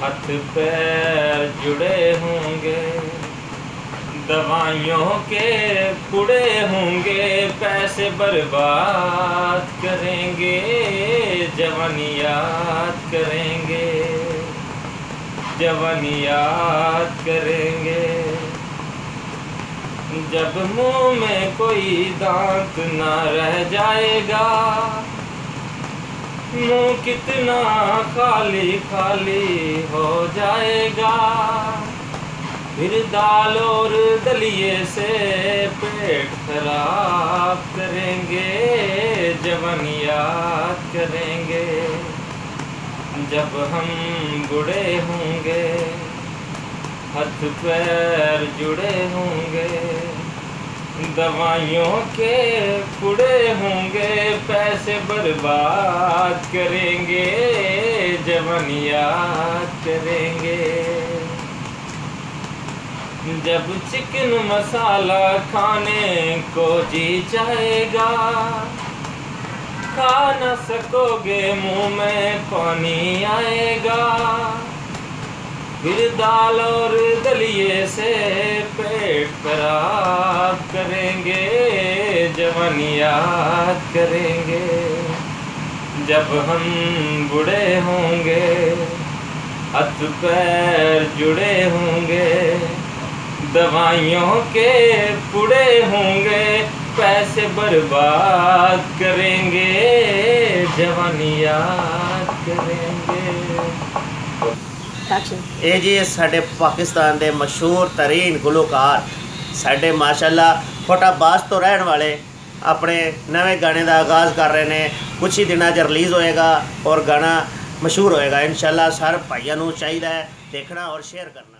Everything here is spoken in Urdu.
ہاتھ پیر جڑے ہوں گے، دوائیوں کے پڑے ہوں گے، پیسے برباد کریں گے، جوانیات کریں گے، جوانیات کریں گے۔ جب منہ میں کوئی دانت نہ رہ جائے گا منہ کتنا خالی خالی ہو جائے گا۔ پھر دال اور دلیے سے پیٹ خراب کریں گے جوانیات کریں گے۔ جب ہم بڑے ہوں گے، ہاتھ پیر جڑے دوائیوں کے پڑے ہوں گے، پیسے برباد کریں گے جوانیات کریں گے۔ جب چکن مسالہ کھانے کو جی جائے گا، کھا نہ سکو گے منہ میں پانی آئے گا۔ پھر دال اور دلیے سے پیٹ خراب کریں گے جوانیات کریں گے جب ہم بڑے ہوں گے ہاتھ پیر جڑے ہوں گے دوائیوں کے پڑے ہوں گے پیسے برباد کریں گے جوانیات کریں گے ਇਹ ਜੀ ਸਾਡੇ ਪਾਕਿਸਤਾਨ ਦੇ ਮਸ਼ਹੂਰ ਤਰੀਨ ਗੁਲੂਕਾਰ ਸਾਡੇ ਮਾਸ਼ਾਅੱਲਾ ਫਟਾਬਾਸ ਤੋਂ ਰਹਿਣ ਵਾਲੇ ਆਪਣੇ ਨਵੇਂ ਗਾਣੇ ਦਾ ਆਗਾਜ਼ ਕਰ ਰਹੇ ਨੇ। ਕੁਝ ਹੀ ਦਿਨਾਂ 'ਚ ਰਿਲੀਜ਼ ਹੋਏਗਾ ਔਰ ਗਾਣਾ ਮਸ਼ਹੂਰ ਹੋਏਗਾ। ਇਨਸ਼ਾਅੱਲਾ ਸਾਰੇ ਭਾਈਆਂ ਨੂੰ ਚਾਹੀਦਾ ਹੈ ਦੇਖਣਾ ਔਰ ਸ਼ੇਅਰ ਕਰਨਾ।